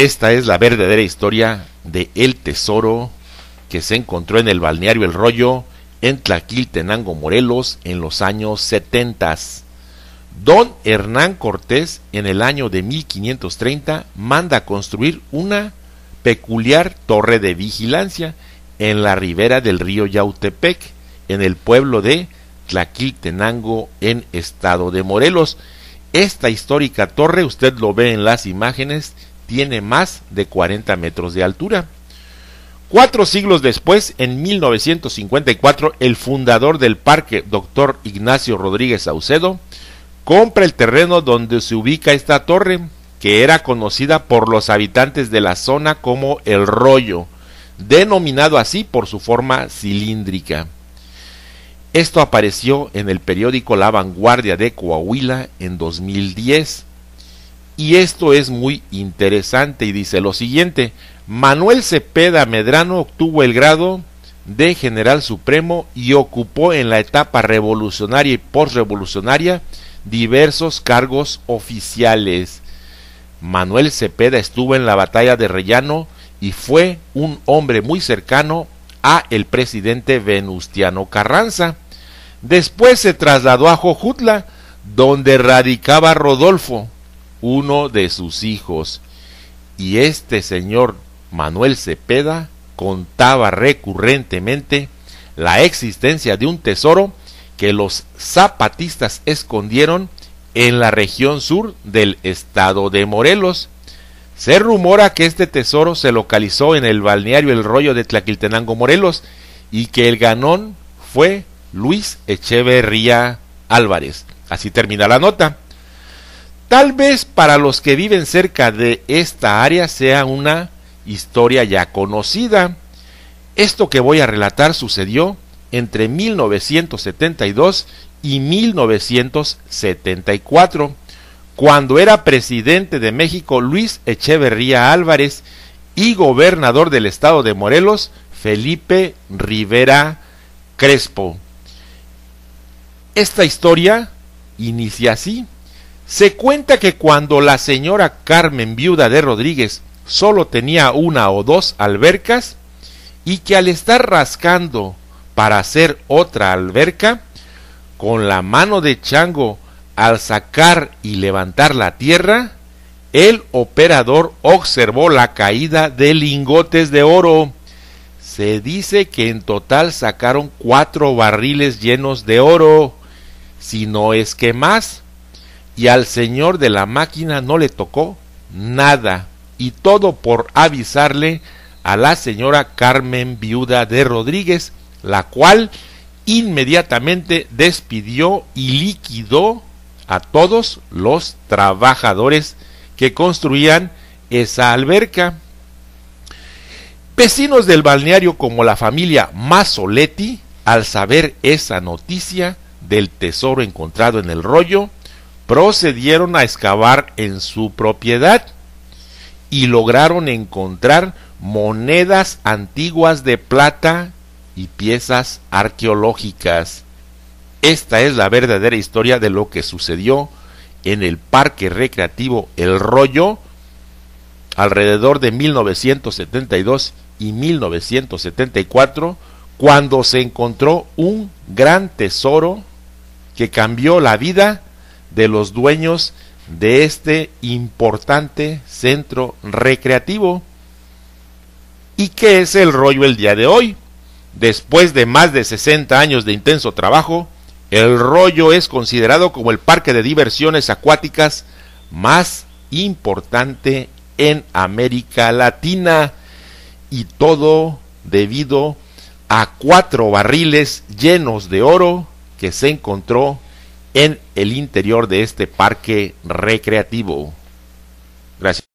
Esta es la verdadera historia de el tesoro que se encontró en el balneario El Rollo en Tlaquiltenango, Morelos, en los años 70. Don Hernán Cortés, en el año de 1530, manda construir una peculiar torre de vigilancia en la ribera del río Yautepec, en el pueblo de Tlaquiltenango, en estado de Morelos. Esta histórica torre, usted lo ve en las imágenes, tiene más de 40 metros de altura. Cuatro siglos después, en 1954, el fundador del parque, doctor Ignacio Rodríguez Saucedo, compra el terreno donde se ubica esta torre, que era conocida por los habitantes de la zona como el rollo, denominado así por su forma cilíndrica. Esto apareció en el periódico La Vanguardia de Coahuila en 2010. Y esto es muy interesante y dice lo siguiente, Manuel Cepeda Medrano obtuvo el grado de general supremo y ocupó en la etapa revolucionaria y postrevolucionaria diversos cargos oficiales. Manuel Cepeda estuvo en la batalla de Rellano y fue un hombre muy cercano a el presidente Venustiano Carranza. Después se trasladó a Jojutla, donde radicaba Rodolfo, uno de sus hijos. Y este señor Manuel Cepeda contaba recurrentemente la existencia de un tesoro que los zapatistas escondieron en la región sur del estado de Morelos. Se rumora que este tesoro se localizó en el balneario El Rollo de Tlaquiltenango, Morelos, y que el ganón fue Luis Echeverría Álvarez. Así termina la nota. Tal vez para los que viven cerca de esta área sea una historia ya conocida. Esto que voy a relatar sucedió entre 1972 y 1974, cuando era presidente de México Luis Echeverría Álvarez y gobernador del estado de Morelos Felipe Rivera Crespo. Esta historia inicia así. Se cuenta que cuando la señora Carmen Viuda de Rodríguez solo tenía una o dos albercas y que al estar rascando para hacer otra alberca, con la mano de Chango al sacar y levantar la tierra, el operador observó la caída de lingotes de oro. Se dice que en total sacaron cuatro barriles llenos de oro, si no es que más, y al señor de la máquina no le tocó nada, y todo por avisarle a la señora Carmen Viuda de Rodríguez, la cual inmediatamente despidió y liquidó a todos los trabajadores que construían esa alberca. Vecinos del balneario como la familia Mazzoletti, al saber esa noticia del tesoro encontrado en el rollo, procedieron a excavar en su propiedad y lograron encontrar monedas antiguas de plata y piezas arqueológicas. Esta es la verdadera historia de lo que sucedió en el Parque Recreativo El Rollo alrededor de 1972 y 1974, cuando se encontró un gran tesoro que cambió la vida de los dueños de este importante centro recreativo. ¿Y qué es el rollo el día de hoy? Después de más de 60 años de intenso trabajo, el rollo es considerado como el parque de diversiones acuáticas más importante en América Latina y todo debido a cuatro barriles llenos de oro que se encontró en el interior de este parque recreativo. Gracias.